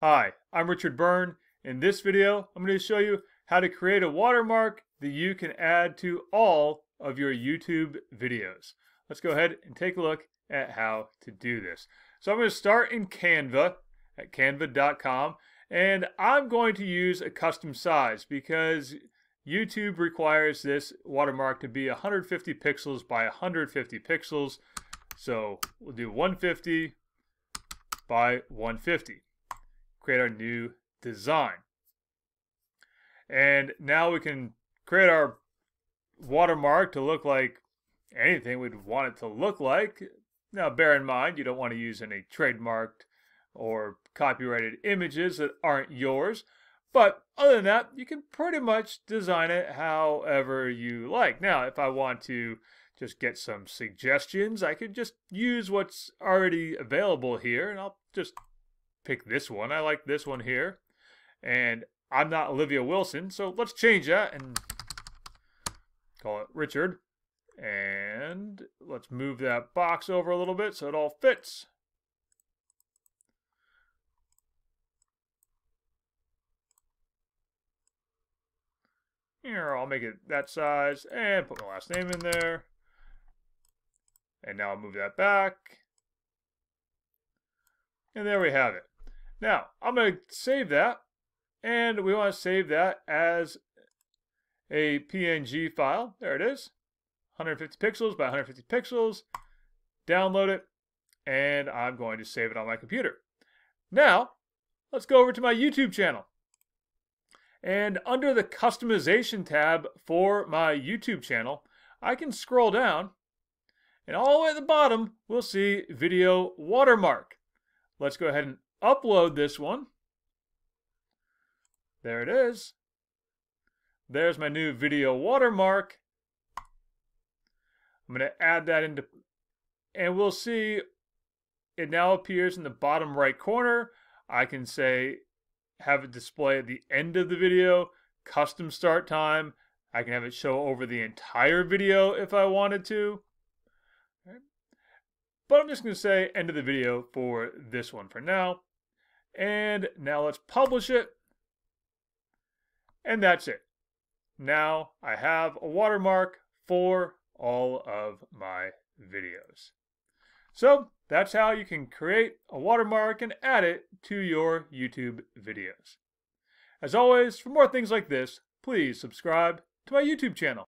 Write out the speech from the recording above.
Hi, I'm Richard Byrne. In this video, I'm going to show you how to create a watermark that you can add to all of your YouTube videos. Let's go ahead and take a look at how to do this. So I'm going to start in Canva at canva.com and I'm going to use a custom size because YouTube requires this watermark to be 150 pixels by 150 pixels. So we'll do 150 by 150 create our new design. And now we can create our watermark to look like anything we'd want it to look like. Now, bear in mind, you don't want to use any trademarked or copyrighted images that aren't yours. But other than that, you can pretty much design it however you like. Now, if I want to just get some suggestions, I could just use what's already available here, and I'll just pick this one. I like this one here. And I'm not Olivia Wilson, so let's change that and call it Richard. And let's move that box over a little bit so it all fits. Here, I'll make it that size and put my last name in there. And now I'll move that back. And there we have it. Now, I'm going to save that, and we want to save that as a PNG file. There it is, 150 pixels by 150 pixels. Download it, and I'm going to save it on my computer. Now, let's go over to my YouTube channel. And under the customization tab for my YouTube channel, I can scroll down, and all the way at the bottom, we'll see video watermark. Let's go ahead and upload this one. There it is. There's my new video watermark. I'm going to add that into, and we'll see it now appears in the bottom right corner. I can say, have it display at the end of the video, custom start time. I can have it show over the entire video if I wanted to. But I'm just going to say end of the video for this one for now. And now let's publish it. And that's it. Now I have a watermark for all of my videos. So that's how you can create a watermark and add it to your YouTube videos. As always, for more things like this, please subscribe to my YouTube channel.